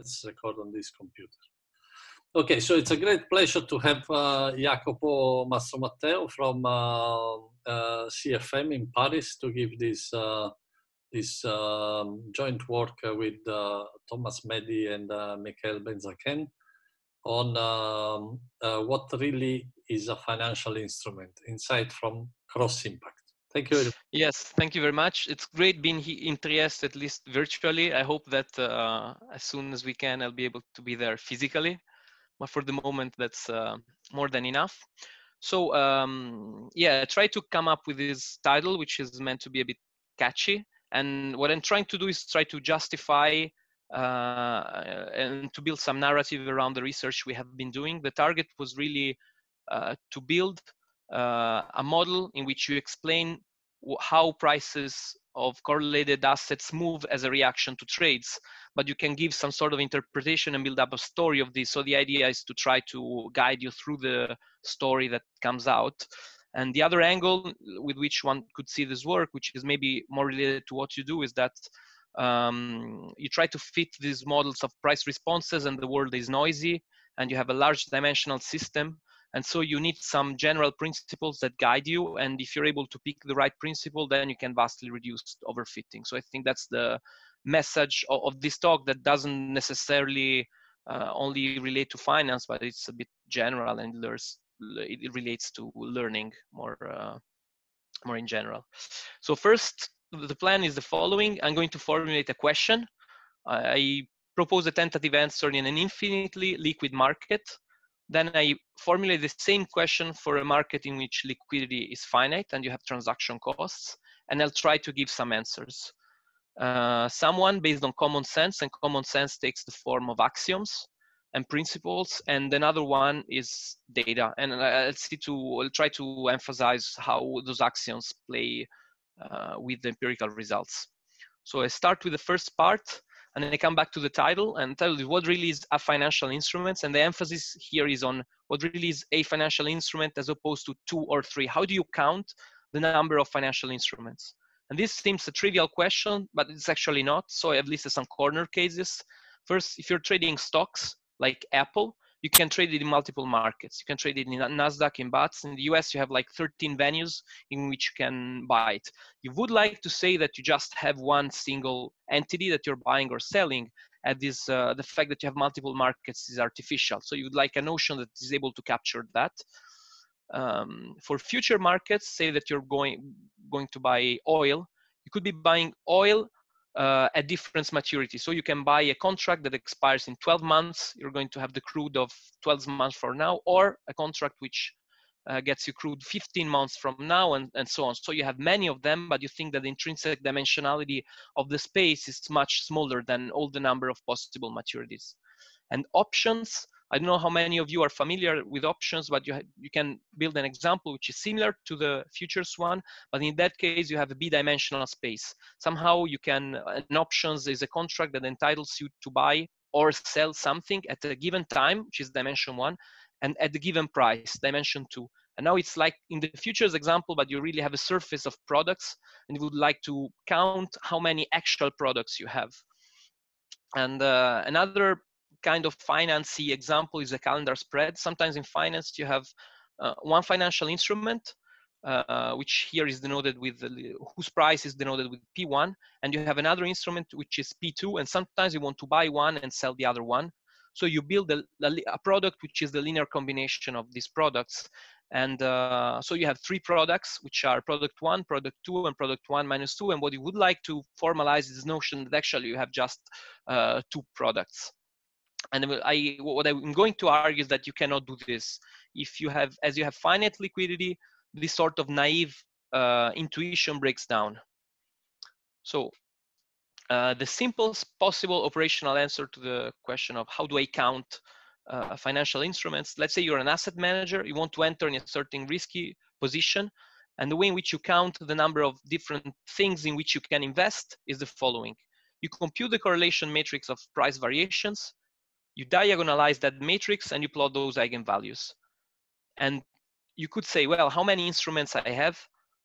let's record on this computer. Okay, so it's a great pleasure to have uh, Jacopo Mastromatteo from uh, uh, CFM in Paris to give this uh, this um, joint work with uh, Thomas Medi and uh, Michael Benzaquen on um, what really is a financial instrument, insight from cross impact. Thank you. Yes, thank you very much. It's great being in Trieste, at least virtually. I hope that uh, as soon as we can, I'll be able to be there physically. But for the moment, that's uh, more than enough. So um, yeah, I try to come up with this title, which is meant to be a bit catchy. And what I'm trying to do is try to justify uh, and to build some narrative around the research we have been doing. The target was really uh, to build a model in which you explain how prices of correlated assets move as a reaction to trades but you can give some sort of interpretation and build up a story of this. So the idea is to try to guide you through the story that comes out. And the other angle with which one could see this work which is maybe more related to what you do is that um, you try to fit these models of price responses and the world is noisy and you have a large dimensional system and so you need some general principles that guide you and if you're able to pick the right principle then you can vastly reduce overfitting. So i think that's the message of, of this talk that doesn't necessarily uh, only relate to finance but it's a bit general and it relates to learning more uh, more in general. So first the plan is the following. I'm going to formulate a question. I propose a tentative answer in an infinitely liquid market then I formulate the same question for a market in which liquidity is finite and you have transaction costs, and I'll try to give some answers. Uh, someone based on common sense, and common sense takes the form of axioms and principles, and another one is data. And I'll see to I'll try to emphasize how those axioms play uh, with the empirical results. So I start with the first part and then I come back to the title and tell you what really is a financial instrument. And the emphasis here is on what really is a financial instrument as opposed to two or three. How do you count the number of financial instruments? And this seems a trivial question, but it's actually not. So I have listed some corner cases. First, if you're trading stocks like Apple, you can trade it in multiple markets. You can trade it in Nasdaq, in BATS. In the US, you have like 13 venues in which you can buy it. You would like to say that you just have one single entity that you're buying or selling. At this, uh, the fact that you have multiple markets is artificial. So you would like a notion that is able to capture that. Um, for future markets, say that you're going going to buy oil. You could be buying oil uh, at different maturity. So you can buy a contract that expires in 12 months. You're going to have the crude of 12 months from now, or a contract which uh, gets you crude 15 months from now, and, and so on. So you have many of them, but you think that the intrinsic dimensionality of the space is much smaller than all the number of possible maturities. And options I don't know how many of you are familiar with options, but you, you can build an example which is similar to the futures one, but in that case, you have a b-dimensional space. Somehow you can, an options is a contract that entitles you to buy or sell something at a given time, which is dimension one, and at the given price, dimension two. And now it's like in the futures example, but you really have a surface of products and you would like to count how many actual products you have. And uh, another kind of financy example is a calendar spread. Sometimes in finance you have uh, one financial instrument, uh, which here is denoted with the, whose price is denoted with P1, and you have another instrument which is P2, and sometimes you want to buy one and sell the other one. So you build a, a product which is the linear combination of these products. And uh, so you have three products, which are product one, product two, and product one minus two. And what you would like to formalize is this notion that actually you have just uh, two products and I, what I'm going to argue is that you cannot do this. If you have, as you have finite liquidity, this sort of naive uh, intuition breaks down. So uh, the simplest possible operational answer to the question of how do I count uh, financial instruments, let's say you're an asset manager, you want to enter in a certain risky position, and the way in which you count the number of different things in which you can invest is the following. You compute the correlation matrix of price variations, you diagonalize that matrix and you plot those eigenvalues. And you could say, well, how many instruments I have?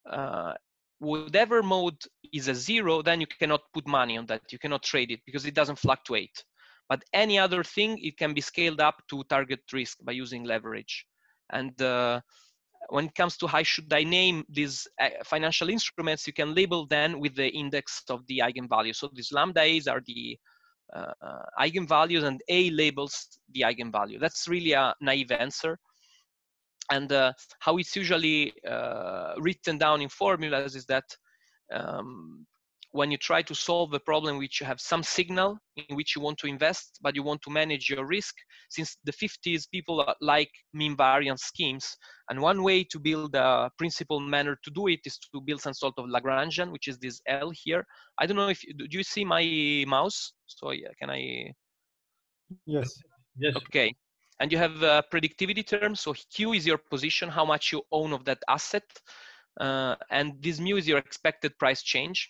Uh, whatever mode is a zero, then you cannot put money on that. You cannot trade it because it doesn't fluctuate. But any other thing, it can be scaled up to target risk by using leverage. And uh, when it comes to how should I name these uh, financial instruments, you can label them with the index of the eigenvalue. So these lambda A's are the eigenvalues and A labels the eigenvalue. That's really a naive answer. And uh, how it's usually uh, written down in formulas is that um, when you try to solve a problem which you have some signal in which you want to invest, but you want to manage your risk, since the 50s people like mean variance schemes. And one way to build a principal manner to do it is to build some sort of Lagrangian, which is this L here. I don't know if, do you see my mouse? So yeah, can I? Yes. Yes. Okay. And you have a predictivity term. So Q is your position, how much you own of that asset. Uh, and this mu is your expected price change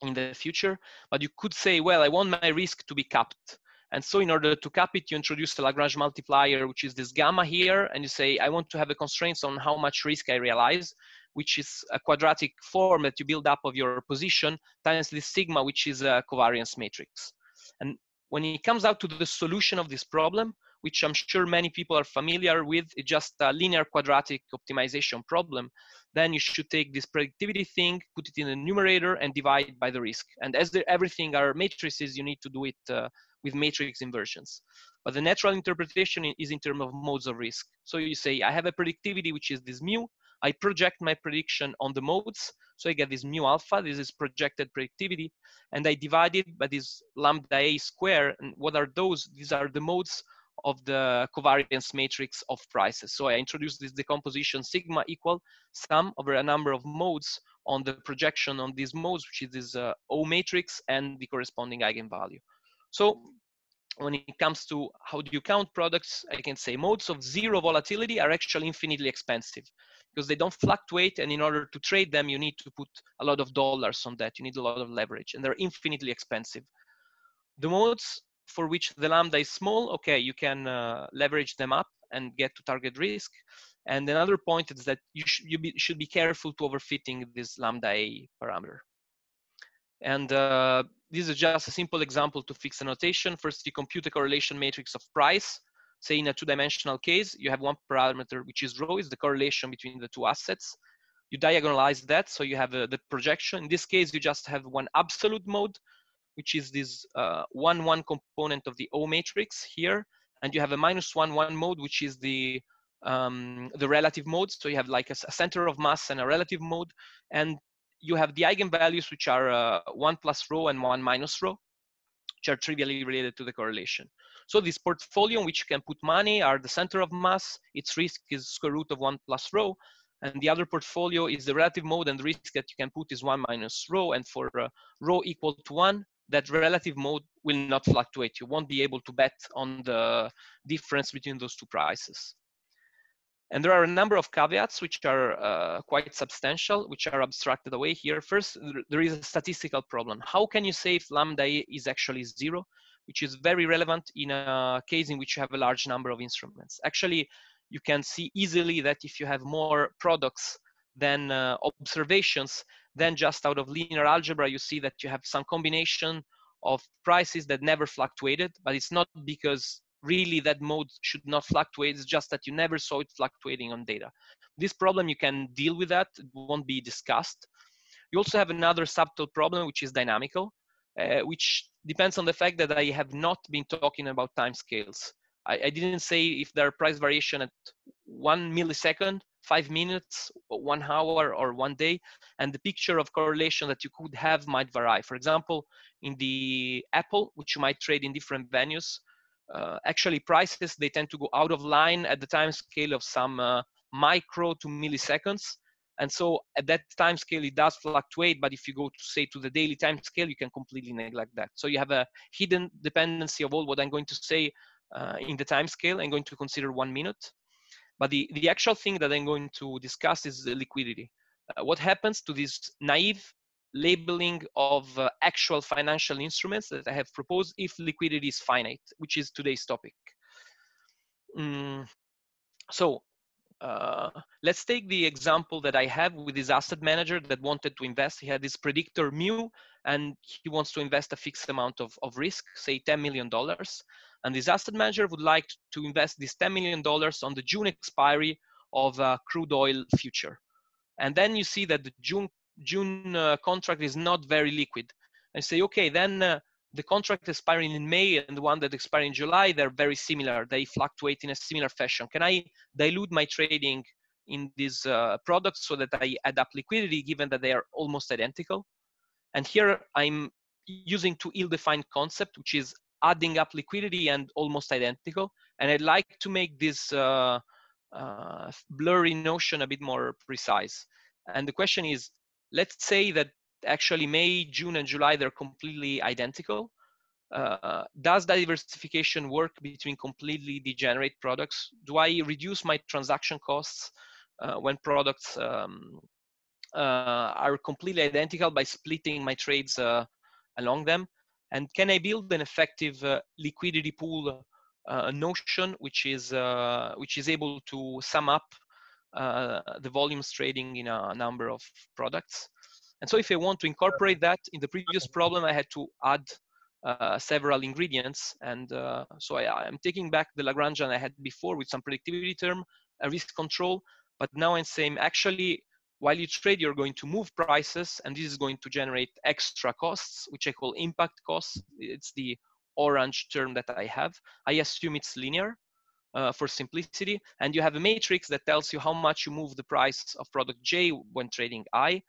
in the future. But you could say, well, I want my risk to be capped. And so in order to cap it, you introduce the Lagrange multiplier, which is this gamma here. And you say, I want to have a constraints on how much risk I realize, which is a quadratic form that you build up of your position times this sigma, which is a covariance matrix. And when it comes out to the solution of this problem, which I'm sure many people are familiar with, it's just a linear quadratic optimization problem, then you should take this productivity thing, put it in the numerator and divide by the risk. And as everything are matrices, you need to do it uh, with matrix inversions. But the natural interpretation is in terms of modes of risk. So you say, I have a productivity which is this mu. I project my prediction on the modes. So I get this mu alpha, this is projected predictivity, and I divide it by this lambda a square. And what are those? These are the modes of the covariance matrix of prices. So I introduced this decomposition sigma equal sum over a number of modes on the projection on these modes, which is this uh, O matrix and the corresponding eigenvalue. So when it comes to how do you count products, I can say modes of zero volatility are actually infinitely expensive because they don't fluctuate. And in order to trade them, you need to put a lot of dollars on that. You need a lot of leverage and they're infinitely expensive. The modes for which the lambda is small, okay, you can uh, leverage them up and get to target risk. And another point is that you, sh you be, should be careful to overfitting this lambda a parameter. And uh, this is just a simple example to fix a notation. First, you compute a correlation matrix of price. Say in a two-dimensional case, you have one parameter, which is rho, is the correlation between the two assets. You diagonalize that, so you have uh, the projection. In this case, you just have one absolute mode, which is this uh, one one component of the O matrix here, and you have a minus one one mode, which is the um, the relative mode. So you have like a, a, center of mass and a relative mode, and you have the eigenvalues, which are uh, one plus rho and one minus rho, which are trivially related to the correlation. So this portfolio in which you can put money are the center of mass, its risk is square root of one plus rho, and the other portfolio is the relative mode. And the risk that you can put is one minus rho, and for uh, rho equal to one, that relative mode will not fluctuate. You won't be able to bet on the difference between those two prices. And there are a number of caveats which are uh, quite substantial, which are abstracted away here. First, there is a statistical problem. How can you say if lambda is actually zero, which is very relevant in a case in which you have a large number of instruments. Actually, you can see easily that if you have more products than uh, observations, then just out of linear algebra, you see that you have some combination of prices that never fluctuated, but it's not because really that mode should not fluctuate. It's just that you never saw it fluctuating on data. This problem, you can deal with that. It won't be discussed. You also have another subtle problem, which is dynamical, uh, which depends on the fact that I have not been talking about time scales. I, I didn't say if there are price variation at one millisecond five minutes, one hour, or one day. And the picture of correlation that you could have might vary. For example, in the Apple, which you might trade in different venues, uh, actually prices, they tend to go out of line at the time scale of some uh, micro to milliseconds. And so at that time scale, it does fluctuate. But if you go to say to the daily time scale, you can completely neglect that. So you have a hidden dependency of all what I'm going to say uh, in the time scale. I'm going to consider one minute. But the, the actual thing that I'm going to discuss is liquidity. Uh, what happens to this naive labeling of uh, actual financial instruments that I have proposed if liquidity is finite, which is today's topic. Mm, so uh, let's take the example that I have with this asset manager that wanted to invest. He had this predictor mu, and he wants to invest a fixed amount of, of risk, say $10 million. And this asset manager would like to invest this $10 million on the June expiry of a crude oil future. And then you see that the June, June uh, contract is not very liquid. And say, okay, then uh, the contract expiring in May and the one that expiring in July, they're very similar. They fluctuate in a similar fashion. Can I dilute my trading in these uh, products so that I add up liquidity given that they are almost identical? And here I'm using two ill-defined concept, which is adding up liquidity and almost identical. And I'd like to make this uh, uh, blurry notion a bit more precise. And the question is, let's say that actually May, June, and July, they're completely identical. Uh, does diversification work between completely degenerate products? Do I reduce my transaction costs uh, when products um, uh, are completely identical by splitting my trades uh, along them? And can I build an effective uh, liquidity pool uh, notion, which is which is able to sum up the volumes trading in a number of products? And so if I want to incorporate that in the previous problem, I had to add uh, several ingredients. And uh, so I, am taking back the Lagrangian I had before with some predictivity term, a risk control. But now I'm saying actually, while you trade, you're going to move prices, and this is going to generate extra costs, which I call impact costs. It's the orange term that I have. I assume it's linear. Uh, for simplicity, and you have a matrix that tells you how much you move the price of product J when trading I,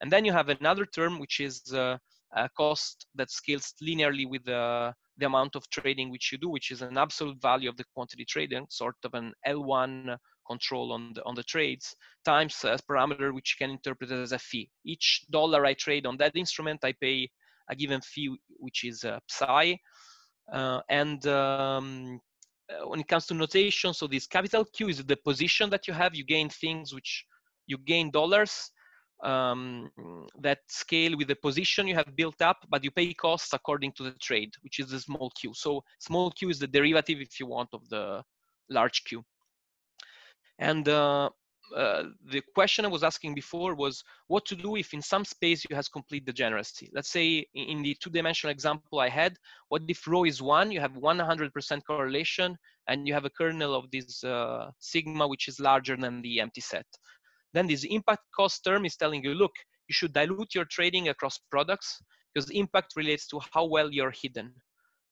and then you have another term, which is uh, a cost that scales linearly with the, the amount of trading which you do, which is an absolute value of the quantity trading, sort of an L1 control on the, on the trades, times a parameter which you can interpret as a fee. Each dollar I trade on that instrument, I pay a given fee, which is uh, psi. Uh, and um, uh, when it comes to notation, so this capital Q is the position that you have. You gain things which you gain dollars um, that scale with the position you have built up, but you pay costs according to the trade, which is the small q. So small q is the derivative, if you want, of the large q. And uh, uh, the question I was asking before was what to do if in some space you has complete degeneracy. Let's say in the two-dimensional example I had, what if rho is one, you have 100% correlation, and you have a kernel of this uh, sigma, which is larger than the empty set. Then this impact cost term is telling you, look, you should dilute your trading across products because impact relates to how well you're hidden.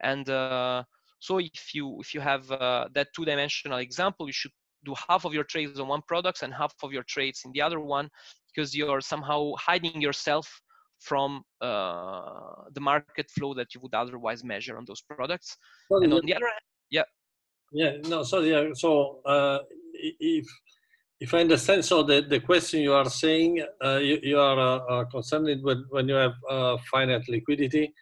And uh, so if you if you have uh, that two-dimensional example, you should do half of your trades on one product and half of your trades in the other one because you're somehow hiding yourself from uh, the market flow that you would otherwise measure on those products. Well, and on the other hand, yeah. Yeah, no, so yeah, so uh, if if I understand, so the, the question you are saying, uh, you, you, are uh, uh, concerned with when you have uh, finite liquidity,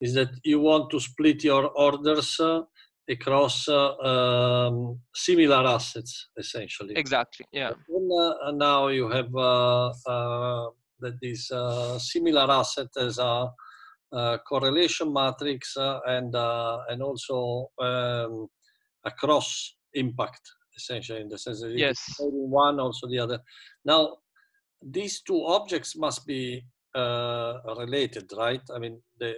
is that you want to split your orders uh, across uh, um, similar assets, essentially. Exactly, yeah. And, now you have that this similar asset as a, a correlation matrix and, and also um, a cross impact essentially in the sense that yes. one also the other. Now, these two objects must be uh, related, right? I mean, the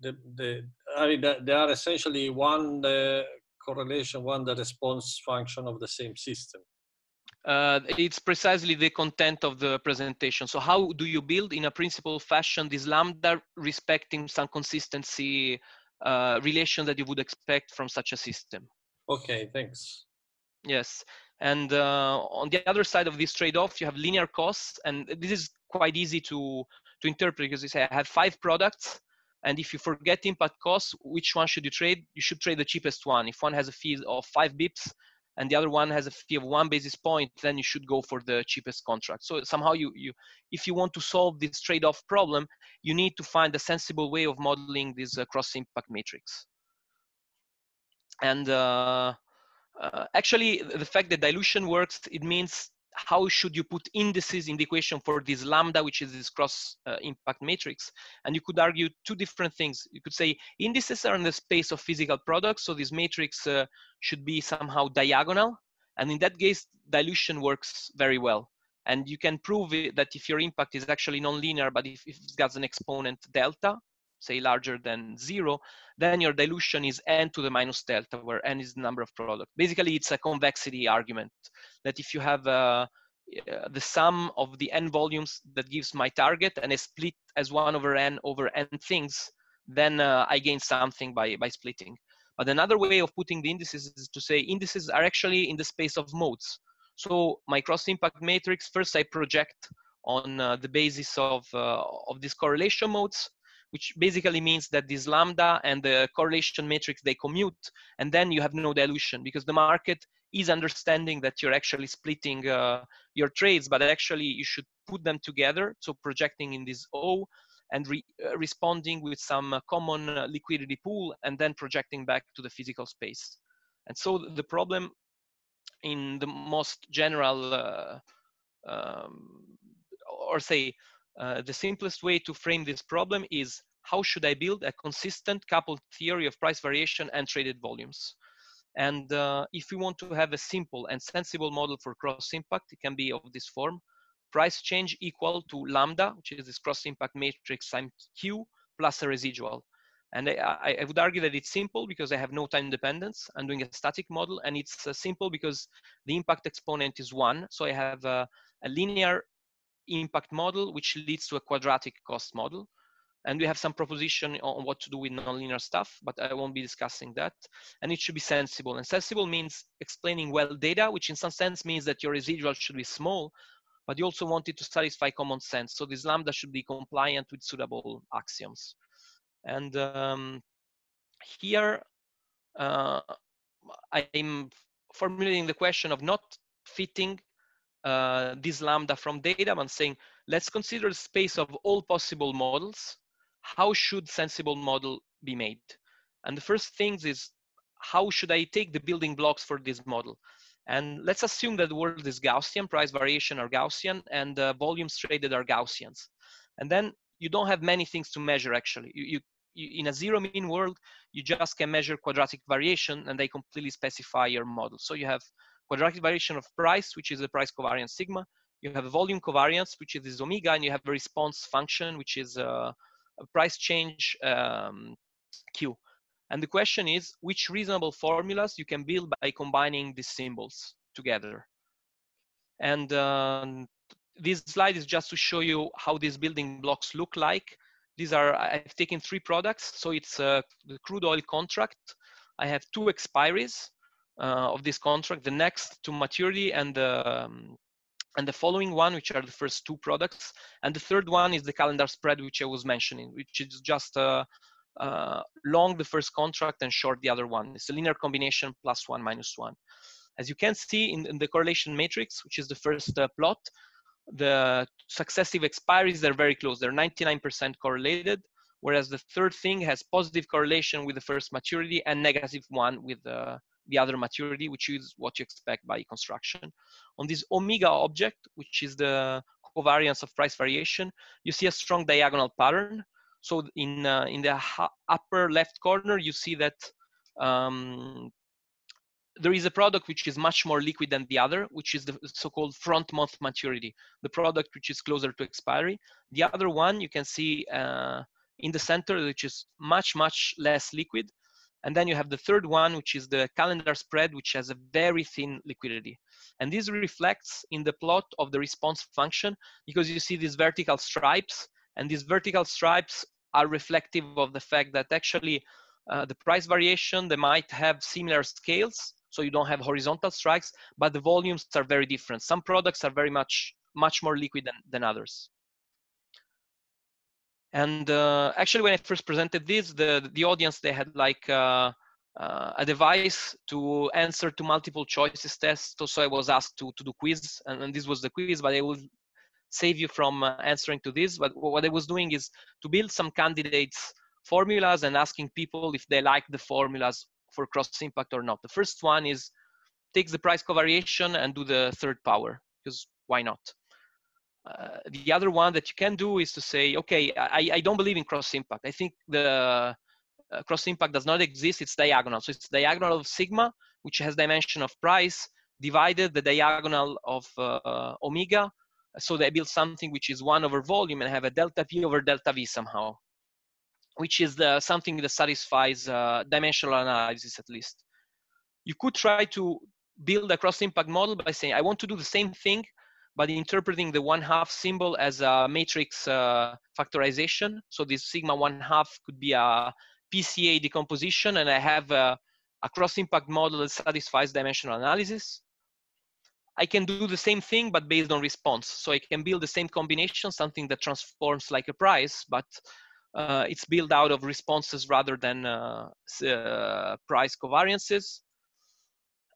the, the I mean they are essentially one the correlation, one the response function of the same system. Uh, it's precisely the content of the presentation. So how do you build in a principal fashion this lambda respecting some consistency uh, relation that you would expect from such a system? Okay, thanks. Yes. And uh, on the other side of this trade-off, you have linear costs, and this is quite easy to to interpret because you say I have five products, and if you forget impact costs, which one should you trade? You should trade the cheapest one. If one has a fee of five bips and the other one has a fee of one basis point, then you should go for the cheapest contract. So somehow you you if you want to solve this trade-off problem, you need to find a sensible way of modeling this uh, cross impact matrix. And uh, uh, actually the fact that dilution works it means how should you put indices in the equation for this lambda which is this cross uh, impact matrix? And you could argue two different things. You could say indices are in the space of physical products so this matrix uh, should be somehow diagonal. And in that case, dilution works very well. And you can prove it, that if your impact is actually nonlinear, but if, if it got an exponent delta, say larger than zero, then your dilution is n to the minus delta, where n is the number of product. Basically, it's a convexity argument that if you have uh, the sum of the n volumes that gives my target and I split as one over n over n things, then uh, I gain something by, by splitting. But another way of putting the indices is to say indices are actually in the space of modes. So my cross impact matrix, first I project on uh, the basis of, uh, of these correlation modes, which basically means that this lambda and the correlation matrix, they commute, and then you have no dilution because the market is understanding that you're actually splitting uh, your trades, but actually you should put them together. So projecting in this O and re uh, responding with some uh, common uh, liquidity pool and then projecting back to the physical space. And so the problem in the most general, uh, um, or say, uh, the simplest way to frame this problem is how should I build a consistent coupled theory of price variation and traded volumes? And uh, if we want to have a simple and sensible model for cross impact, it can be of this form. Price change equal to lambda, which is this cross impact matrix times Q plus a residual. And I, I, would argue that it's simple because I have no time dependence. I'm doing a static model and it's uh, simple because the impact exponent is one. So I have a, a linear impact model, which leads to a quadratic cost model. And we have some proposition on what to do with nonlinear stuff, but I won't be discussing that. And it should be sensible. And sensible means explaining well data, which in some sense means that your residual should be small, but you also want it to satisfy common sense. So this lambda should be compliant with suitable axioms. And um, here, uh, I'm formulating the question of not fitting uh, this lambda from data, and saying, let's consider the space of all possible models. How should sensible model be made? And the first things is, how should I take the building blocks for this model? And let's assume that the world is Gaussian, price variation are Gaussian, and uh, volumes traded are Gaussians. And then you don't have many things to measure actually. You, you you, in a zero mean world, you just can measure quadratic variation and they completely specify your model. So you have quadratic variation of price, which is the price covariance sigma. You have a volume covariance, which is this omega, and you have a response function, which is a, uh, a price change um, Q. And the question is, which reasonable formulas you can build by combining these symbols together? And um, this slide is just to show you how these building blocks look like. These are, I've taken three products. So it's uh, the crude oil contract. I have two expiries of this contract, the next to maturity and the, um, and the following one, which are the first two products. And the third one is the calendar spread, which I was mentioning, which is just uh, uh, long the first contract and short the other one. It's a linear combination plus one minus one. As you can see in, in the correlation matrix, which is the first uh, plot, the successive expiries, they're very close. They're 99% correlated, whereas the third thing has positive correlation with the first maturity and negative one with the, the other maturity, which is what you expect by construction. On this omega object, which is the covariance of price variation, you see a strong diagonal pattern. So in, uh, in the upper left corner, you see that um, there is a product which is much more liquid than the other, which is the so-called front month maturity, the product which is closer to expiry. The other one you can see uh, in the center, which is much, much less liquid. And then you have the third one, which is the calendar spread, which has a very thin liquidity. And this reflects in the plot of the response function because you see these vertical stripes and these vertical stripes are reflective of the fact that actually uh, the price variation, they might have similar scales, so you don't have horizontal strikes, but the volumes are very different. Some products are very much, much more liquid than, than others. And uh, actually, when I first presented this, the, the audience, they had like uh, uh, a device to answer to multiple choices tests. So I was asked to, to do quiz, and, and this was the quiz, but I will save you from uh, answering to this. But what I was doing is to build some candidates formulas and asking people if they like the formulas for cross impact or not. The first one is take the price covariation and do the third power because why not? Uh, the other one that you can do is to say, okay, I, I don't believe in cross impact. I think the uh, cross impact does not exist. It's diagonal. So it's diagonal of sigma, which has dimension of price, divided the diagonal of uh, omega. So they build something which is one over volume and have a delta P over delta V somehow, which is the, something that satisfies uh, dimensional analysis at least. You could try to build a cross impact model by saying, I want to do the same thing, but interpreting the one half symbol as a matrix uh, factorization. So this sigma one half could be a PCA decomposition, and I have a, a cross impact model that satisfies dimensional analysis. I can do the same thing, but based on response. So I can build the same combination, something that transforms like a price, but uh, it's built out of responses rather than uh, uh, price covariances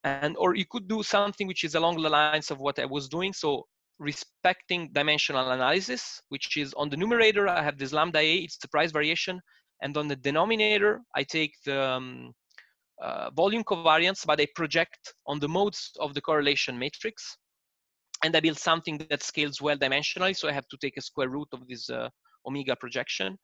and or you could do something which is along the lines of what i was doing. So respecting dimensional analysis which is on the numerator i have this lambda a it's the price variation and on the denominator i take the um, uh, volume covariance but i project on the modes of the correlation matrix and i build something that scales well dimensionally so i have to take a square root of this uh, omega projection.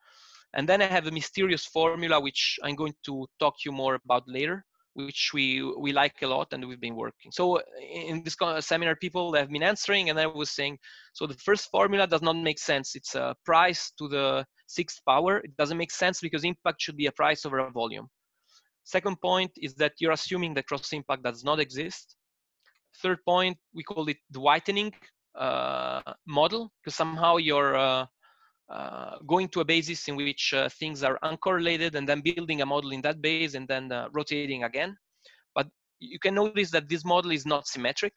And then i have a mysterious formula which i'm going to talk to you more about later which we we like a lot and we've been working. So in this seminar people have been answering and i was saying so the first formula does not make sense. It's a price to the sixth power. It doesn't make sense because impact should be a price over a volume. Second point is that you're assuming that cross impact does not exist. Third point we call it the whitening uh, model because somehow you're uh, uh, going to a basis in which uh, things are uncorrelated and then building a model in that base and then uh, rotating again. But you can notice that this model is not symmetric.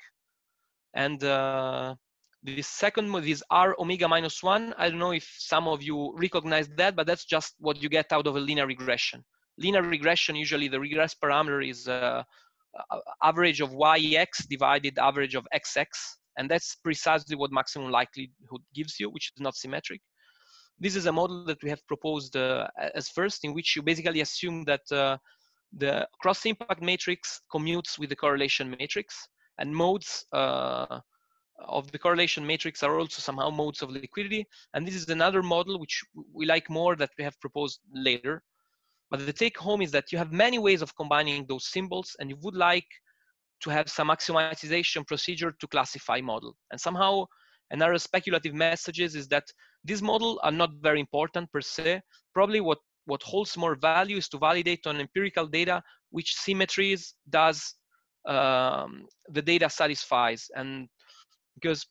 And uh, the second model is R omega minus one. I don't know if some of you recognize that, but that's just what you get out of a linear regression. Linear regression, usually the regress parameter is uh, average of yx divided average of xx. And that's precisely what maximum likelihood gives you, which is not symmetric. This is a model that we have proposed uh, as first, in which you basically assume that uh, the cross impact matrix commutes with the correlation matrix, and modes uh, of the correlation matrix are also somehow modes of liquidity. And this is another model which we like more that we have proposed later. But the take home is that you have many ways of combining those symbols, and you would like to have some maximization procedure to classify model. And somehow another speculative messages is that these models are not very important per se. Probably what, what holds more value is to validate on empirical data which symmetries does um, the data satisfies. And because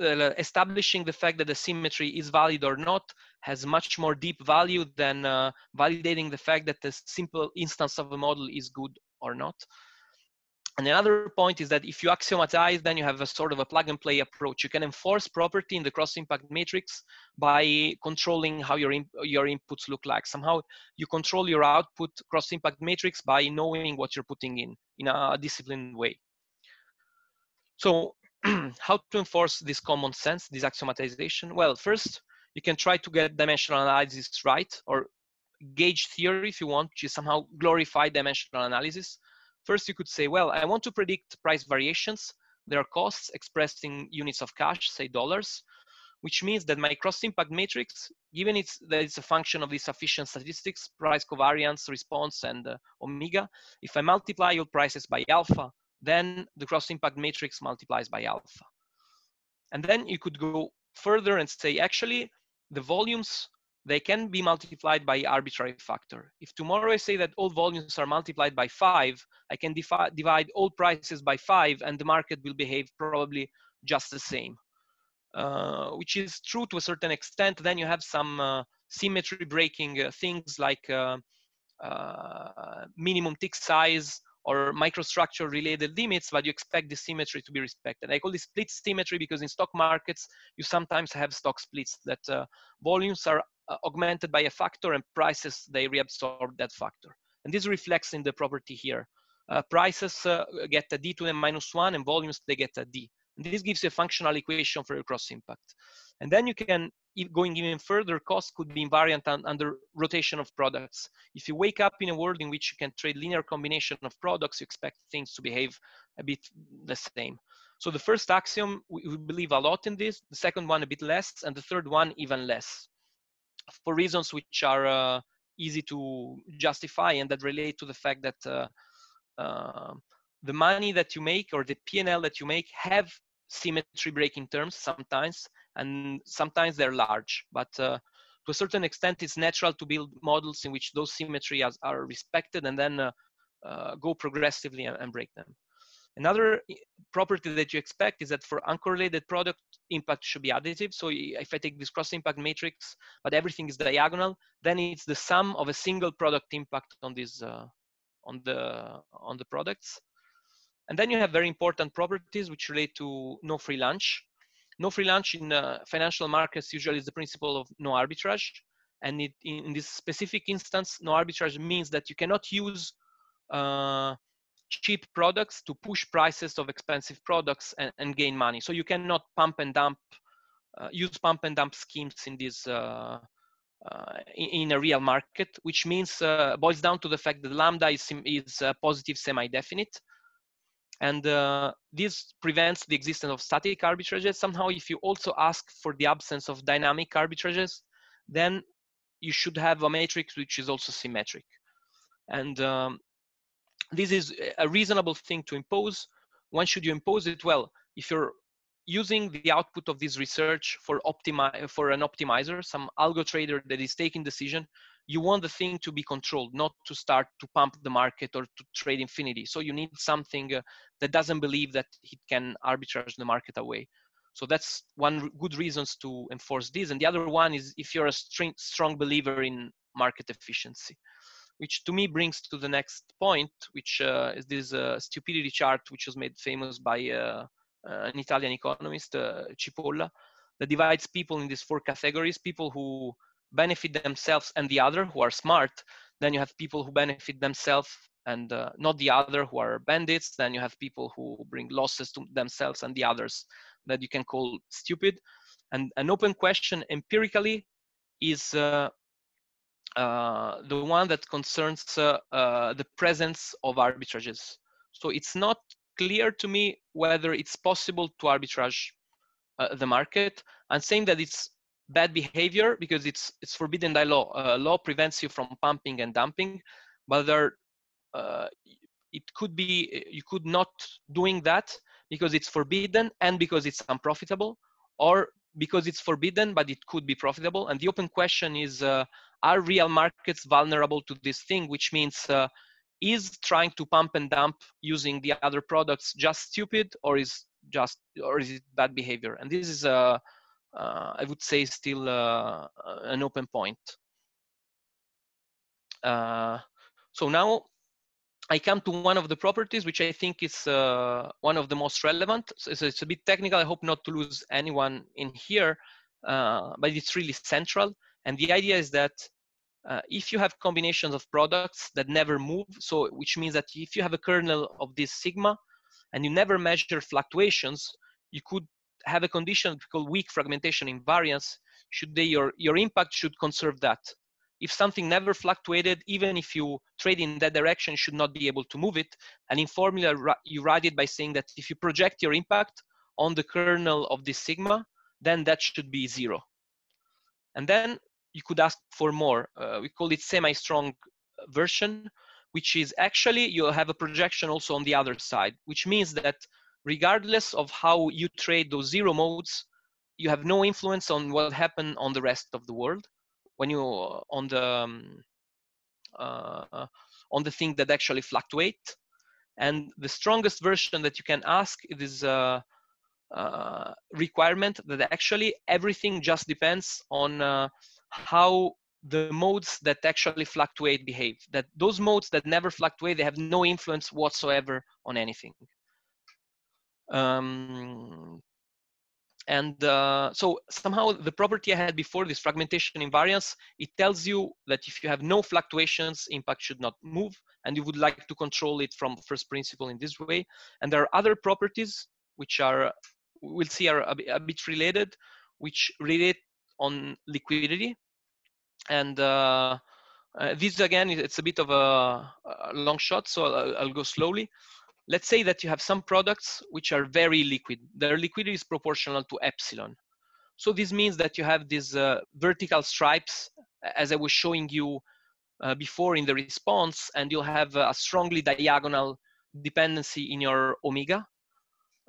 uh, establishing the fact that the symmetry is valid or not has much more deep value than uh, validating the fact that the simple instance of a model is good or not. And another point is that if you axiomatize, then you have a sort of a plug and play approach. You can enforce property in the cross impact matrix by controlling how your, your inputs look like. Somehow you control your output cross impact matrix by knowing what you're putting in, in a disciplined way. So how to enforce this common sense, this axiomatization? Well, first, you can try to get dimensional analysis right or gauge theory if you want, which is somehow glorified dimensional analysis. First, you could say, well, I want to predict price variations. There are costs expressed in units of cash, say dollars, which means that my cross impact matrix, given it's, that it's a function of the sufficient statistics, price covariance, response, and uh, omega, if I multiply all prices by alpha, then the cross impact matrix multiplies by alpha. And then you could go further and say, actually, the volumes they can be multiplied by arbitrary factor. If tomorrow I say that all volumes are multiplied by five, I can divide all prices by five and the market will behave probably just the same, uh, which is true to a certain extent. Then you have some uh, symmetry breaking uh, things like uh, uh, minimum tick size or microstructure related limits, but you expect the symmetry to be respected. I call this split symmetry because in stock markets, you sometimes have stock splits that uh, volumes are augmented by a factor and prices, they reabsorb that factor. And this reflects in the property here. Uh, prices uh, get a d to the minus one and volumes, they get a d. And this gives you a functional equation for your cross impact. And then you can, going even further, cost could be invariant under rotation of products. If you wake up in a world in which you can trade linear combination of products, you expect things to behave a bit the same. So the first axiom, we, we believe a lot in this, the second one a bit less, and the third one even less for reasons which are uh, easy to justify and that relate to the fact that uh, uh, the money that you make or the P&L that you make have symmetry breaking terms sometimes, and sometimes they're large. But uh, to a certain extent, it's natural to build models in which those symmetries are respected and then uh, uh, go progressively and, and, break them. Another property that you expect is that for uncorrelated product, impact should be additive. So if I take this cross impact matrix, but everything is diagonal, then it's the sum of a single product impact on this uh, on the on the products. And then you have very important properties which relate to no free lunch. No free lunch in uh, financial markets usually is the principle of no arbitrage. And it, in this specific instance, no arbitrage means that you cannot use uh, cheap products to push prices of expensive products and, and, gain money. So you cannot pump and dump, uh, use pump and dump schemes in this uh, uh, in, in, a real market, which means uh, boils down to the fact that lambda is, is positive semi-definite. And uh, this prevents the existence of static arbitrages. Somehow, if you also ask for the absence of dynamic arbitrages, then you should have a matrix which is also symmetric. And um, this is a reasonable thing to impose. When should you impose it? Well, if you're using the output of this research for optimi- for an optimizer, some algo trader that is taking decision, you want the thing to be controlled, not to start to pump the market or to trade infinity. So you need something uh, that doesn't believe that it can arbitrage the market away. So that's one good reasons to enforce this. And the other one is if you're a strong believer in market efficiency, which to me brings to the next point, which uh, is this uh, stupidity chart, which was made famous by uh, uh an Italian economist, uh, Cipolla, that divides people in these four categories: people who benefit themselves and the other who are smart. Then you have people who benefit themselves and uh, not the other who are bandits. Then you have people who bring losses to themselves and the others that you can call stupid. And an open question empirically is uh, the one that concerns uh, uh, the presence of arbitrages so it's not clear to me whether it's possible to arbitrage uh, the market i'm saying that it's bad behavior because it's it's forbidden by law. Uh, law prevents you from pumping and dumping, but there, it could be you could not doing that because it's forbidden and because it's unprofitable, or because it's forbidden but it could be profitable. And the open question is: Are real markets vulnerable to this thing? Which means uh, is trying to pump and dump using the other products just stupid, or is just or is it bad behavior? And this is a uh, uh, I would say still uh, an open point. Uh, so now I come to one of the properties which I think is uh, one of the most relevant. So it's, it's, a bit technical. I hope not to lose anyone in here, uh, but it's really central. And the idea is that uh, if you have combinations of products that never move, so which means that if you have a kernel of this sigma and you never measure fluctuations, you could have a condition called weak fragmentation invariance, should they, your, your impact should conserve that. If something never fluctuated, even if you trade in that direction, should not be able to move it. And in formula, you write it by saying that if you project your impact on the kernel of this sigma, then that should be zero. And then you could ask for more. Uh, we call it semi-strong version, which is actually you'll have a projection also on the other side, which means that regardless of how you trade those zero modes, you have no influence on what happened on the rest of the world when you uh, on the um, uh, on the thing that actually fluctuate. And the strongest version that you can ask is a, a requirement that actually everything just depends on uh, how the modes that actually fluctuate behave. That those modes that never fluctuate, they have no influence whatsoever on anything. Um, and uh, so somehow the property I had before, this fragmentation invariance, it tells you that if you have no fluctuations, impact should not move, and you would like to control it from first principle in this way. And there are other properties which are, we'll see are a, a bit related, which relate on liquidity. And uh, uh, this again, it's a bit of a, a long shot, so I'll, I'll go slowly let's say that you have some products which are very liquid. Their liquidity is proportional to epsilon. So this means that you have these uh, vertical stripes, as I was showing you uh, before in the response, and you'll have a strongly diagonal dependency in your omega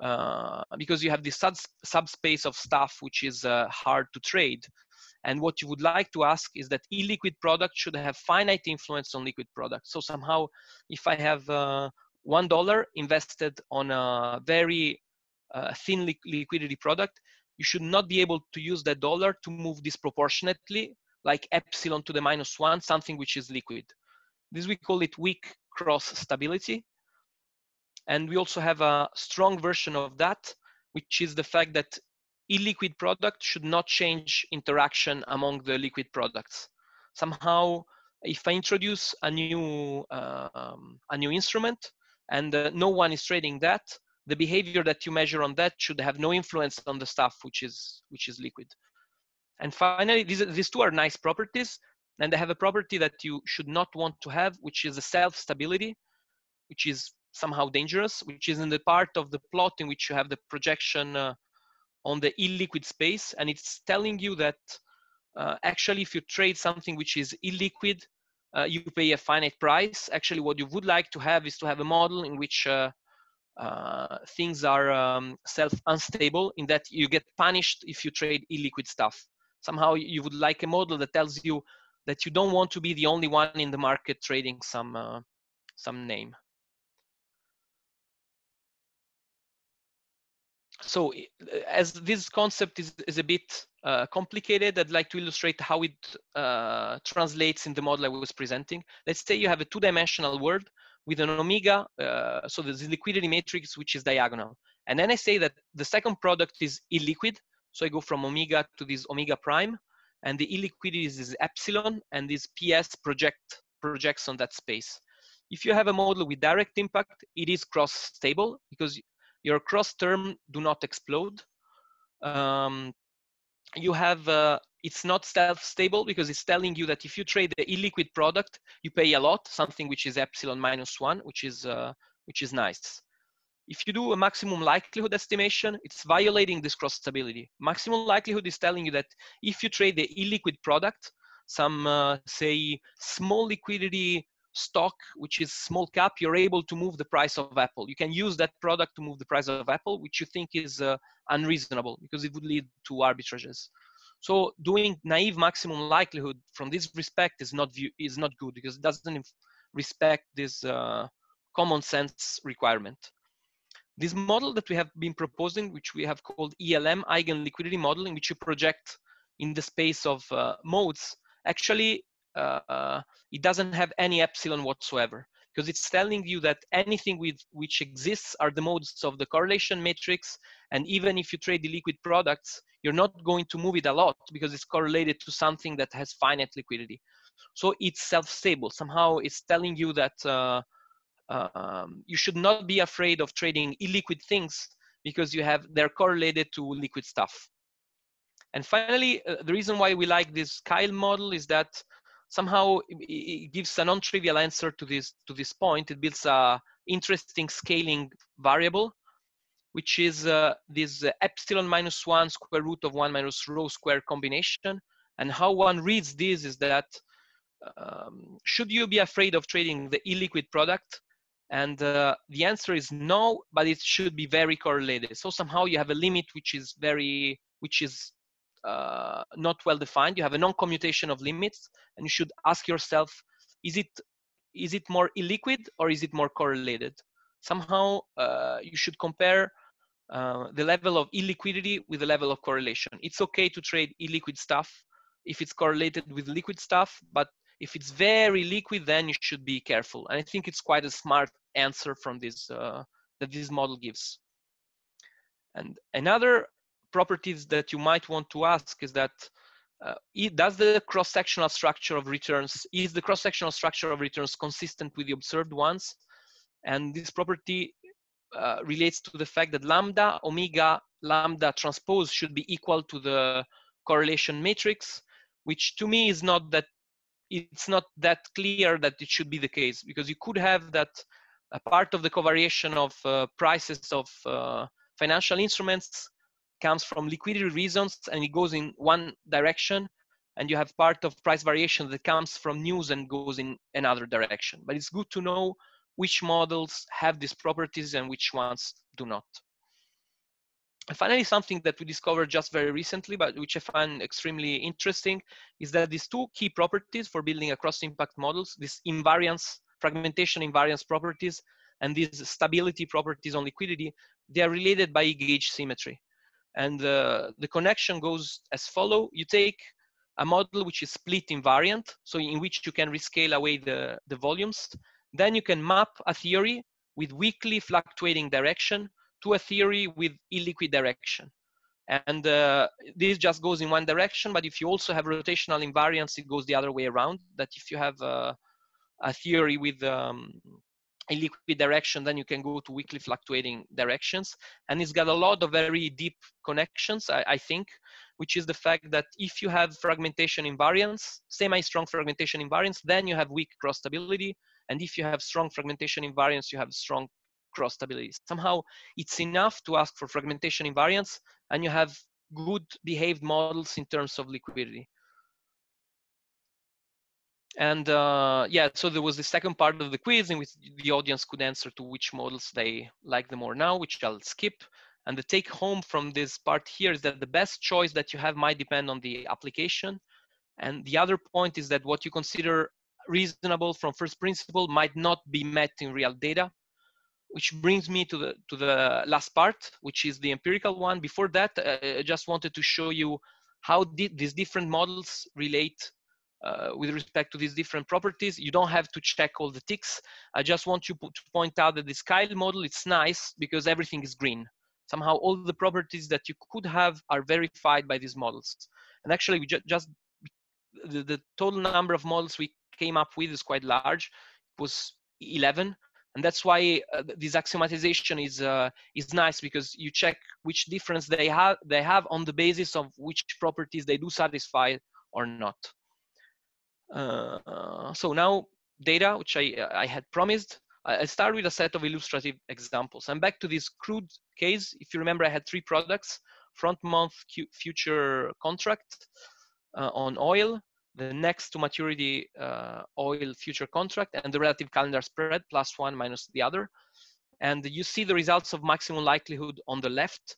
uh, because you have this sub subspace of stuff which is uh, hard to trade. And what you would like to ask is that illiquid product should have finite influence on liquid product. So somehow, if I have uh, one dollar invested on a very uh, thin li liquidity product, you should not be able to use that dollar to move disproportionately, like epsilon to the minus one, something which is liquid. This we call it weak cross stability. And we also have a strong version of that, which is the fact that illiquid product should not change interaction among the liquid products. Somehow, if I introduce a new uh, um, a new instrument and uh, no one is trading that, the behavior that you measure on that should have no influence on the stuff which is which is liquid. And finally, these these two are nice properties, and they have a property that you should not want to have, which is a self stability, which is somehow dangerous, which is in the part of the plot in which you have the projection uh, on the illiquid space. And it's telling you that uh, actually, if you trade something which is illiquid, uh, you pay a finite price. Actually, what you would like to have is to have a model in which uh, uh, things are um, self-unstable in that you get punished if you trade illiquid stuff. Somehow you would like a model that tells you that you don't want to be the only one in the market trading some uh, some name. So as this concept is, is a bit uh, complicated, I'd like to illustrate how it uh, translates in the model I was presenting. Let's say you have a two-dimensional world with an omega, uh, so there's a liquidity matrix which is diagonal. And then I say that the second product is illiquid, so I go from omega to this omega prime, and the illiquidity is this epsilon, and this PS project projects on that space. If you have a model with direct impact, it is cross-stable because your cross term do not explode. Um, you have uh, it's not self-stable because it's telling you that if you trade the illiquid product, you pay a lot, something which is epsilon minus one, which is uh, which is nice. If you do a maximum likelihood estimation, it's violating this cross stability. Maximum likelihood is telling you that if you trade the illiquid product, some uh, say small liquidity stock, which is small cap, you're able to move the price of Apple. You can use that product to move the price of Apple, which you think is uh, unreasonable because it would lead to arbitrages. So doing naive maximum likelihood from this respect is not view, is not good because it doesn't respect this uh, common sense requirement. This model that we have been proposing, which we have called ELM, eigen liquidity Modeling, which you project in the space of uh, modes, actually uh, it doesn't have any epsilon whatsoever because it's telling you that anything with which exists are the modes of the correlation matrix and even if you trade the liquid products you're not going to move it a lot because it's correlated to something that has finite liquidity. So it's self-stable. Somehow it's telling you that uh, um, you should not be afraid of trading illiquid things because you have they're correlated to liquid stuff. And finally uh, the reason why we like this kyle model is that somehow it gives a non-trivial answer to this to this point. It builds a interesting scaling variable, which is uh, this epsilon minus one square root of one minus rho square combination. And how one reads this is that um, should you be afraid of trading the illiquid product? And uh, the answer is no, but it should be very correlated. So somehow you have a limit which is very, which is uh, not well defined. You have a non-commutation of limits, and you should ask yourself: Is it is it more illiquid or is it more correlated? Somehow uh, you should compare uh, the level of illiquidity with the level of correlation. It's okay to trade illiquid stuff if it's correlated with liquid stuff, but if it's very liquid, then you should be careful. And I think it's quite a smart answer from this uh, that this model gives. And another properties that you might want to ask is that uh, does the cross-sectional structure of returns, is the cross-sectional structure of returns consistent with the observed ones? And this property uh, relates to the fact that lambda, omega, lambda transpose should be equal to the correlation matrix, which to me is not that, it's not that clear that it should be the case because you could have that a part of the covariation of uh, prices of uh, financial instruments comes from liquidity reasons and it goes in one direction and you have part of price variation that comes from news and goes in another direction but it's good to know which models have these properties and which ones do not. And finally, something that we discovered just very recently, but which I find extremely interesting, is that these two key properties for building a cross-impact models, this invariance, fragmentation invariance properties, and these stability properties on liquidity, they are related by gauge symmetry. And uh, the connection goes as follow. You take a model which is split invariant, so in which you can rescale away the, the volumes. Then you can map a theory with weakly fluctuating direction to a theory with illiquid direction. And uh, this just goes in one direction, but if you also have rotational invariance, it goes the other way around. That if you have uh, a theory with um, illiquid direction, then you can go to weakly fluctuating directions. And it's got a lot of very deep connections, I, I think, which is the fact that if you have fragmentation invariance, semi-strong fragmentation invariance, then you have weak cross stability. And if you have strong fragmentation invariance, you have strong cross stability. Somehow it's enough to ask for fragmentation invariance and you have good behaved models in terms of liquidity. And uh, yeah, so there was the second part of the quiz in which the audience could answer to which models they like the more now, which I'll skip. And the take home from this part here is that the best choice that you have might depend on the application. And the other point is that what you consider reasonable from first principle might not be met in real data which brings me to the to the last part, which is the empirical one. Before that, uh, I just wanted to show you how these different models relate uh, with respect to these different properties. You don't have to check all the ticks. I just want you to point out that this Kyle model, it's nice because everything is green. Somehow all the properties that you could have are verified by these models. And actually we ju just, the, the total number of models we came up with is quite large. It was 11 and that's why uh, this axiomatization is uh, is nice because you check which difference they have they have on the basis of which properties they do satisfy or not. Uh, so now data, which I I had promised. I start with a set of illustrative examples. I'm back to this crude case. If you remember, I had three products: front month future contract uh, on oil, the next to maturity uh, oil future contract and the relative calendar spread plus one minus the other. And you see the results of maximum likelihood on the left.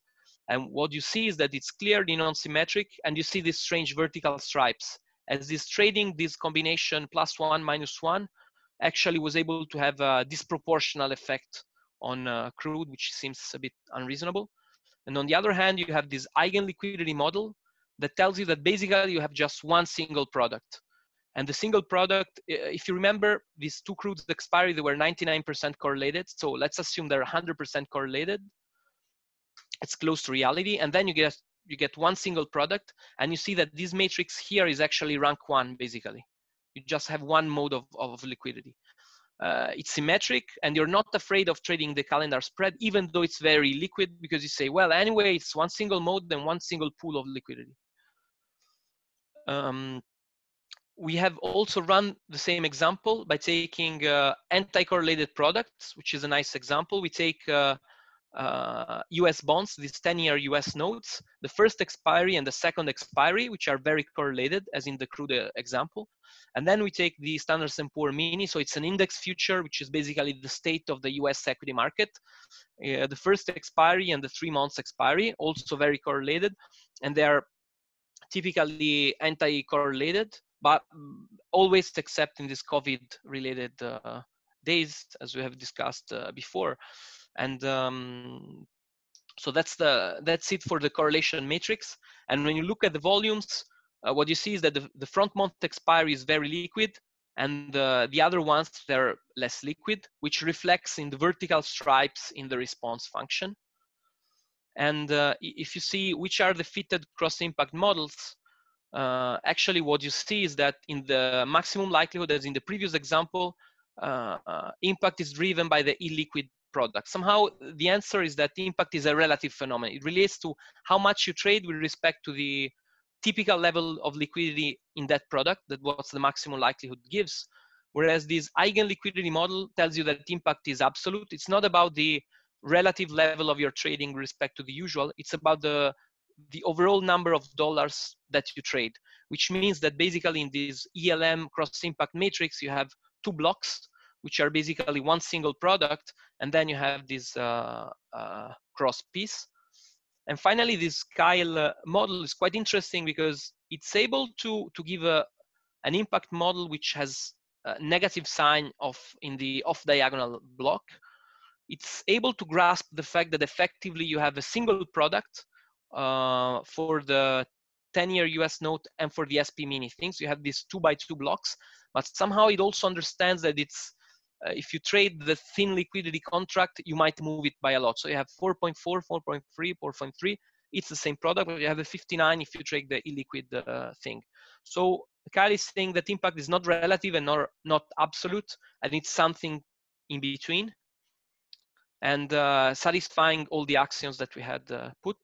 And what you see is that it's clearly non-symmetric and you see these strange vertical stripes. As this trading, this combination plus one minus one actually was able to have a disproportional effect on uh, crude, which seems a bit unreasonable. And on the other hand, you have this eigenliquidity model that tells you that basically you have just one single product. And the single product, if you remember, these two crudes expiry, they were 99% correlated. So let's assume they're 100% correlated. It's close to reality. And then you get you get one single product, and you see that this matrix here is actually rank one, basically. You just have one mode of, of liquidity. Uh, it's symmetric, and you're not afraid of trading the calendar spread, even though it's very liquid, because you say, well, anyway, it's one single mode and one single pool of liquidity. Um, we have also run the same example by taking uh, anti-correlated products, which is a nice example. We take uh, uh, US bonds, these 10-year US notes, the first expiry and the second expiry, which are very correlated, as in the crude uh, example. And then we take the Standard & Poor Mini, so it's an index future, which is basically the state of the US equity market. Uh, the first expiry and the three months expiry, also very correlated, and they are typically anti-correlated, but always except in this COVID-related uh, days, as we have discussed uh, before. And um, so that's the that's it for the correlation matrix. And when you look at the volumes, uh, what you see is that the, the front month expiry is very liquid, and uh, the other ones they're less liquid, which reflects in the vertical stripes in the response function. And uh, if you see which are the fitted cross-impact models, uh, actually what you see is that in the maximum likelihood, as in the previous example, uh, uh, impact is driven by the illiquid product. Somehow the answer is that impact is a relative phenomenon. It relates to how much you trade with respect to the typical level of liquidity in that product, that what's the maximum likelihood gives. Whereas this eigenliquidity model tells you that impact is absolute. It's not about the relative level of your trading with respect to the usual. It's about the the overall number of dollars that you trade, which means that basically in this ELM cross impact matrix, you have two blocks. Which are basically one single product, and then you have this uh, uh, cross piece. And finally, this Kyle uh, model is quite interesting because it's able to, to give a, an impact model which has a negative sign of in the off diagonal block. It's able to grasp the fact that effectively you have a single product uh, for the 10-year US note and for the SP mini things. You have these two by two blocks, but somehow it also understands that it's if you trade the thin liquidity contract, you might move it by a lot. So you have 4.4, 4.3, 4.3. It's the same product, but you have a 59 if you trade the illiquid uh, thing. So Kyle is saying that impact is not relative and not, not absolute, and it's something in between and uh, satisfying all the axioms that we had uh, put.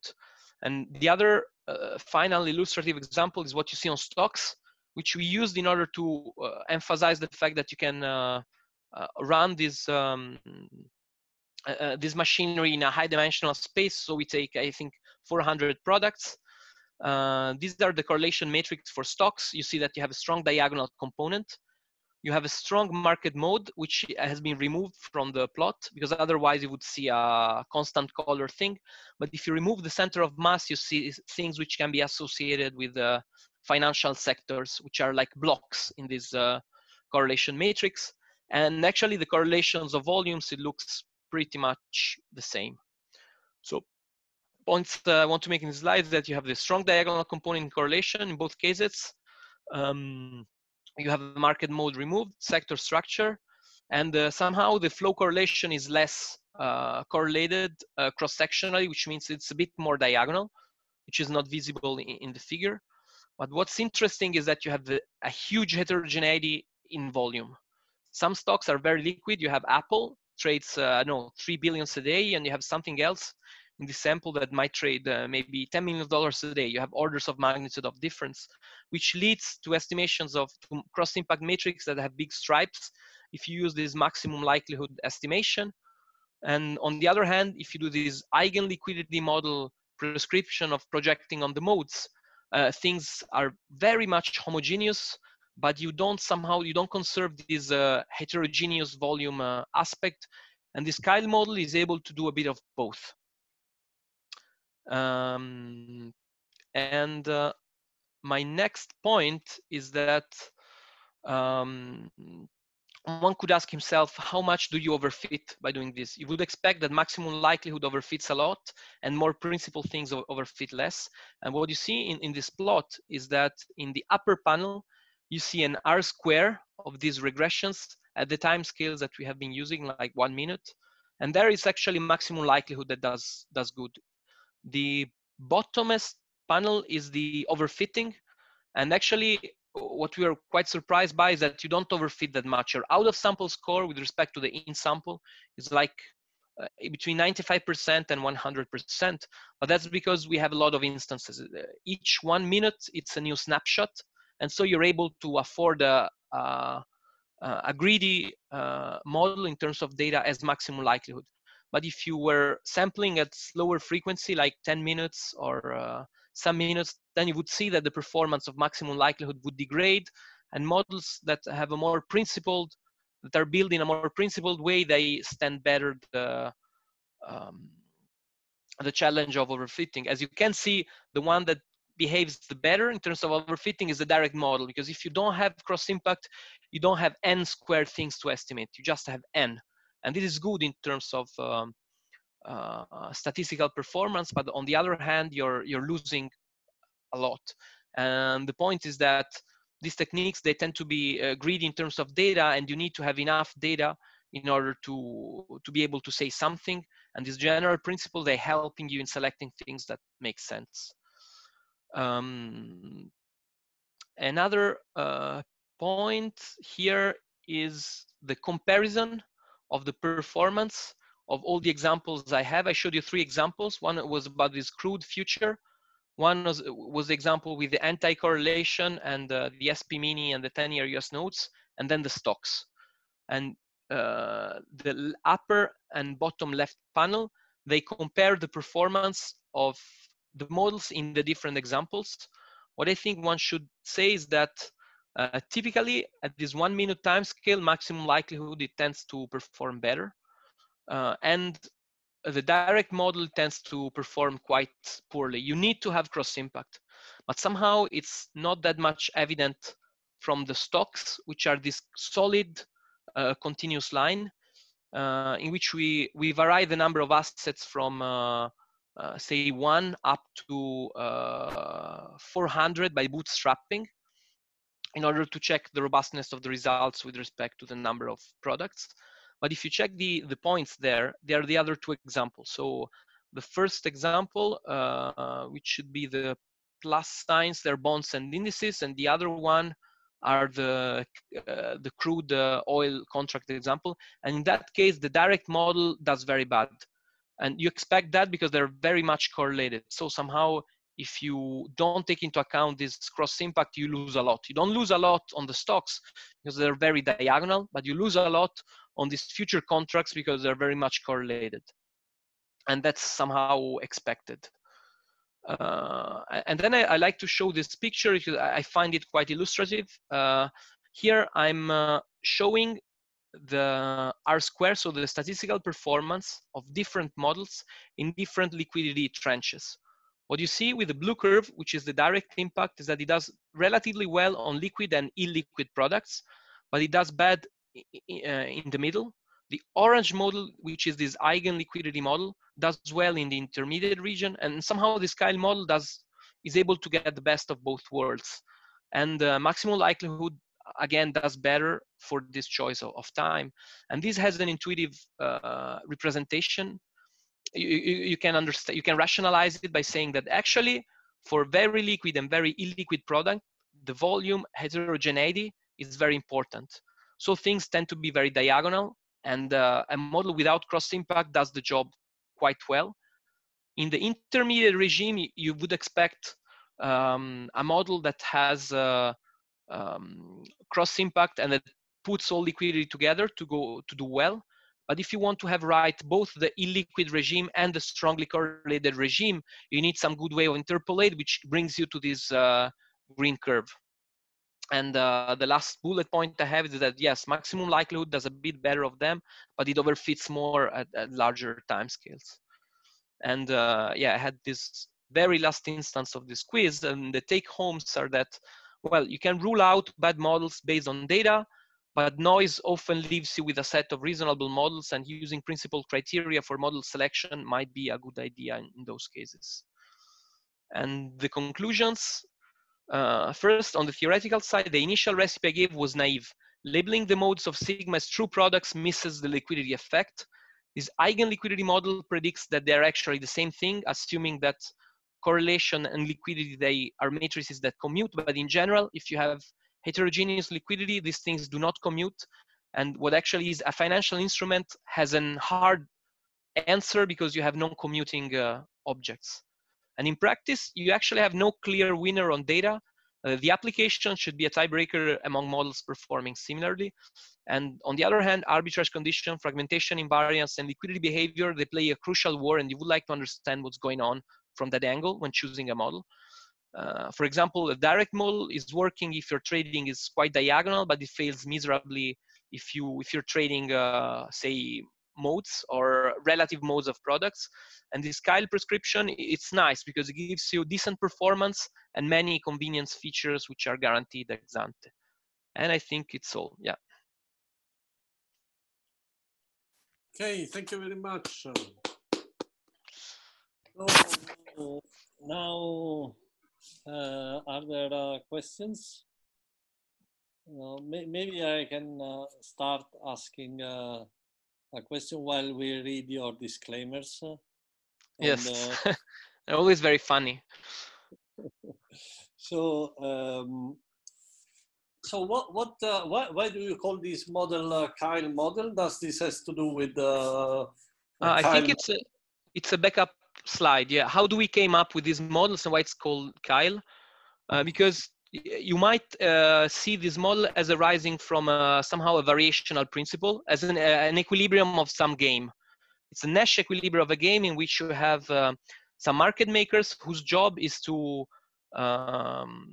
And the other uh, final illustrative example is what you see on stocks, which we used in order to uh, emphasize the fact that you can uh, uh, run this um, this machinery in a high dimensional space. So we take, I think, 400 products. these are the correlation matrix for stocks. You see that you have a strong diagonal component you have a strong market mode, which has been removed from the plot because otherwise you would see a constant color thing. But if you remove the center of mass, you see things which can be associated with uh, financial sectors, which are like blocks in this uh, correlation matrix. And actually the correlations of volumes, it looks pretty much the same. So points I want to make in the slides that you have the strong diagonal component correlation in both cases. Um, you have the market mode removed, sector structure, and uh, somehow the flow correlation is less uh, correlated uh, cross-sectionally, which means it's a bit more diagonal, which is not visible in, in the figure. But what's interesting is that you have the, a huge heterogeneity in volume. Some stocks are very liquid. You have Apple trades, uh, no, three billions a day, and you have something else in the sample that might trade uh, maybe $10 million a day. You have orders of magnitude of difference, which leads to estimations of cross impact matrix that have big stripes if you use this maximum likelihood estimation. And on the other hand, if you do this eigen liquidity model prescription of projecting on the modes, uh, things are very much homogeneous, but you don't somehow, you don't conserve this uh, heterogeneous volume uh, aspect. And this Kyle model is able to do a bit of both. Um, and uh, my next point is that um, one could ask himself, how much do you overfit by doing this? You would expect that maximum likelihood overfits a lot and more principal things overfit less. And what you see in, in this plot is that in the upper panel, you see an R square of these regressions at the time scales that we have been using, like one minute. And there is actually maximum likelihood that does, does good. The bottomest panel is the overfitting. And actually, what we are quite surprised by is that you don't overfit that much. Your out of sample score with respect to the in sample is like uh, between 95% and 100%. But that's because we have a lot of instances. Uh, each one minute, it's a new snapshot. And so you're able to afford a, a, a greedy uh, model in terms of data as maximum likelihood. But if you were sampling at slower frequency, like 10 minutes or uh, some minutes, then you would see that the performance of maximum likelihood would degrade. And models that have a more principled, that are built in a more principled way, they stand better the, um, the challenge of overfitting. As you can see, the one that behaves the better in terms of overfitting is the direct model, because if you don't have cross impact, you don't have n squared things to estimate. You just have n. And this is good in terms of um, uh, statistical performance but on the other hand you're you're losing a lot. And the point is that these techniques they tend to be uh, greedy in terms of data and you need to have enough data in order to to be able to say something. And this general principle they're helping you in selecting things that make sense um, another uh, point here is the comparison of the performance of all the examples I have. I showed you three examples. One was about this crude future. One was, was the example with the anti-correlation and uh, the SP mini and the 10-year US notes, and then the stocks. And uh, the upper and bottom left panel, they compare the performance of the models in the different examples. What I think one should say is that Uh, typically, at this one minute time scale, maximum likelihood it tends to perform better. Uh, and the direct model tends to perform quite poorly. You need to have cross impact, but somehow it's not that much evident from the stocks, which are this solid uh, continuous line uh, in which we, we vary the number of assets from uh, uh, say one up to uh, 400 by bootstrapping in order to check the robustness of the results with respect to the number of products. But if you check the, the points there, there are the other two examples. So the first example, uh, which should be the plus signs, they're bonds and indices, and the other one are the uh, the crude uh, oil contract example. And in that case, the direct model does very bad. And you expect that because they're very much correlated. So somehow, if you don't take into account this cross impact, you lose a lot. You don't lose a lot on the stocks because they're very diagonal, but you lose a lot on these future contracts because they're very much correlated. And that's somehow expected. Uh, and then I, I, like to show this picture because I find it quite illustrative. Uh, here I'm uh, showing the R square, so the statistical performance of different models in different liquidity trenches. What you see with the blue curve, which is the direct impact, is that it does relatively well on liquid and illiquid products, but it does bad in the middle. The orange model, which is this eigen liquidity model, does well in the intermediate region, and somehow this Kyle model does is able to get the best of both worlds. And uh, maximum likelihood again does better for this choice of, of time. And this has an intuitive uh, representation. You, you, you, can understand, you can rationalize it by saying that actually for very liquid and very illiquid product, the volume heterogeneity is very important. So things tend to be very diagonal and uh, a model without cross impact does the job quite well. In the intermediate regime, you would expect um, a model that has uh, um, cross impact and that puts all liquidity together to go to do well. But if you want to have right both the illiquid regime and the strongly correlated regime, you need some good way of interpolate, which brings you to this uh, green curve. And uh, the last bullet point I have is that yes, maximum likelihood does a bit better of them, but it overfits more at, at larger time scales. And uh, yeah, I had this very last instance of this quiz, and the take homes are that well, you can rule out bad models based on data, but noise often leaves you with a set of reasonable models, and using principal criteria for model selection might be a good idea in, those cases. And the conclusions uh, first, on the theoretical side, the initial recipe I gave was naive. Labeling the modes of sigma as true products misses the liquidity effect. This eigenliquidity model predicts that they're actually the same thing, assuming that correlation and liquidity, they are matrices that commute. But in general, if you have heterogeneous liquidity, these things do not commute. And what actually is a financial instrument has a hard answer because you have non-commuting uh, objects. And in practice, you actually have no clear winner on data. Uh, the application should be a tiebreaker among models performing similarly. And on the other hand, arbitrage condition, fragmentation invariance, and liquidity behavior, they play a crucial role and you would like to understand what's going on from that angle when choosing a model. Uh, for example, a direct model is working if your trading is quite diagonal, but it fails miserably if you if you're trading, uh, say, modes or relative modes of products. And this Kyle prescription, it's nice because it gives you decent performance and many convenience features which are guaranteed ex ante. And I think it's all, yeah. Okay, thank you very much. So now, uh, are there uh, questions? Uh, may maybe I can uh, start asking uh, a question while we read your disclaimers. Uh, yes, always very funny. so, um, so what, what, uh, why, why do you call this model uh, Kyle model? Does this has to do with uh, I think it's a, it's a backup slide. Yeah, how do we came up with these models and why it's called Kyle? Uh, because you might uh, see this model as arising from a, somehow a variational principle, as an, an, equilibrium of some game. It's a Nash equilibrium of a game in which you have uh, some market makers whose job is to um,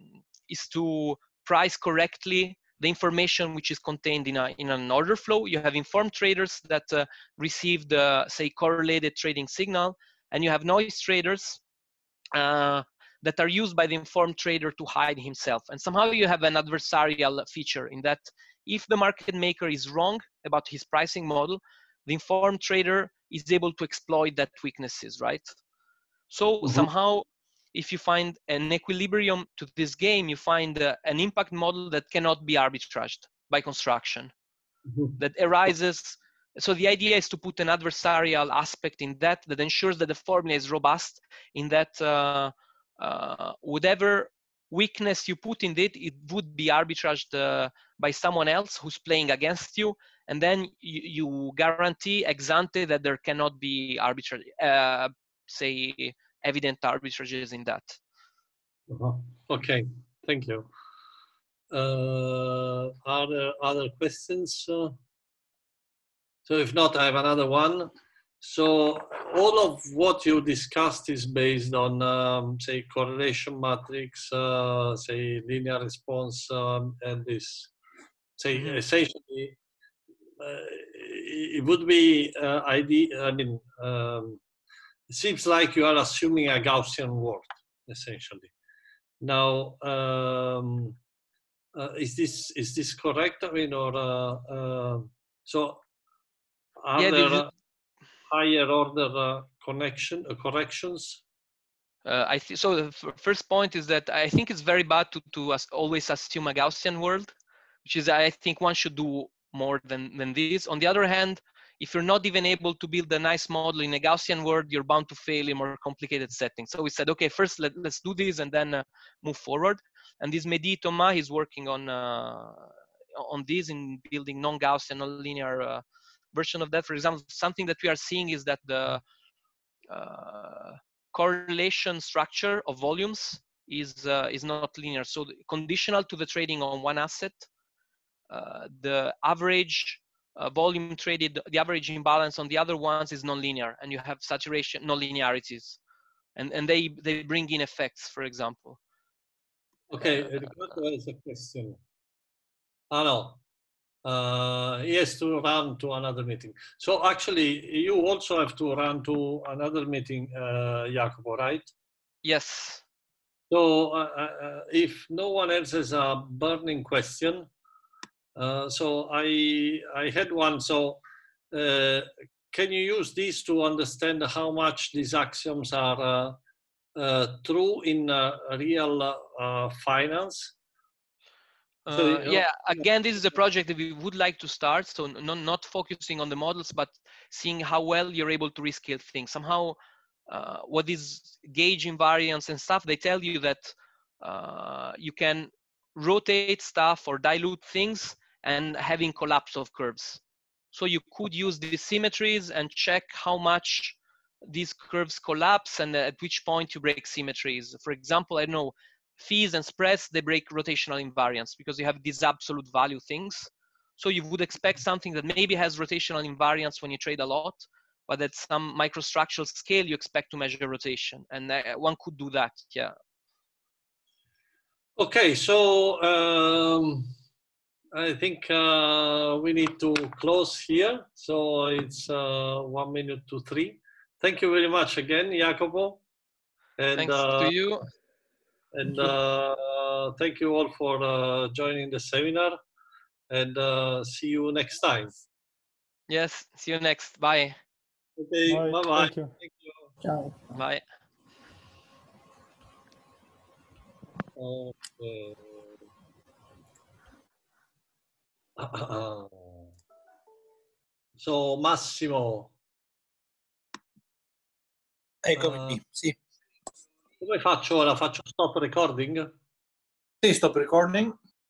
is to price correctly the information which is contained in, a, in an order flow. You have informed traders that uh, receive the, say, correlated trading signal, and you have noise traders uh, that are used by the informed trader to hide himself. And somehow you have an adversarial feature in that if the market maker is wrong about his pricing model, the informed trader is able to exploit that weaknesses, right? So mm-hmm. somehow if you find an equilibrium to this game, you find uh, an impact model that cannot be arbitraged by construction, mm-hmm. that arises. So the idea is to put an adversarial aspect in that that ensures that the formula is robust, in that uh, uh, whatever weakness you put in it, it would be arbitraged uh, by someone else who's playing against you, and then you, you guarantee ex ante that there cannot be arbitrary, uh, say, evident arbitrages in that. Uh-huh. Okay, thank you. Uh, are there other questions? So if not, I have another one. So all of what you discussed is based on, um, say, correlation matrix, uh, say, linear response, um, and this. Say, mm-hmm. essentially, uh, it would be uh, idea. I mean, um, it seems like you are assuming a Gaussian world, essentially. Now, um, uh, is this is this correct? I mean, or uh, uh, so are yeah, there higher order uh, connection uh, corrections? Uh, I th- so the f- first point is that I think it's very bad to to as- always assume a Gaussian world, which is I think one should do more than than this. On the other hand, if you're not even able to build a nice model in a Gaussian world, you're bound to fail in more complicated settings. So we said, okay, first let, us do this and then uh, move forward. And this Mehdi Tomas is working on uh, on this in building non-Gaussian, non-linear uh, version of that. For example, something that we are seeing is that the uh, correlation structure of volumes is uh, is not linear. So conditional to the trading on one asset, uh, the average uh, volume traded, the average imbalance on the other ones is nonlinear, and you have saturation nonlinearities, and and they they bring in effects, for example. Okay, uh, Ricardo has a question. No, uh, he has to run to another meeting. So actually, you also have to run to another meeting, uh, Jacopo, right? Yes. So uh, uh, if no one else has a burning question, uh, so I I had one. So uh, can you use these to understand how much these axioms are uh, uh true in uh, real finance? So, uh, yeah, again, this is a project that we would like to start. So not, not focusing on the models, but seeing how well you're able to rescale things. Somehow, uh, what is gauge invariance and stuff, they tell you that uh, you can rotate stuff or dilute things and having collapse of curves. So you could use these symmetries and check how much these curves collapse and at which point you break symmetries. For example, I know fees and spreads, they break rotational invariance because you have these absolute value things. So you would expect something that maybe has rotational invariance when you trade a lot, but at some microstructural scale, you expect to measure rotation. And uh, one could do that, yeah. Okay, so um, I think uh, we need to close here. So it's uh, one minute to three. Thank you very much again, Jacopo. And, Thanks uh, to you. And uh, thank you all for uh, joining the seminar. And uh, see you next time. Yes, see you next. Bye. Okay, bye bye. Thank you. Thank you. Ciao. Bye. Okay. so Massimo. Eccomi, uh, sì. Come faccio ora? Faccio stop recording? Sì, stop recording.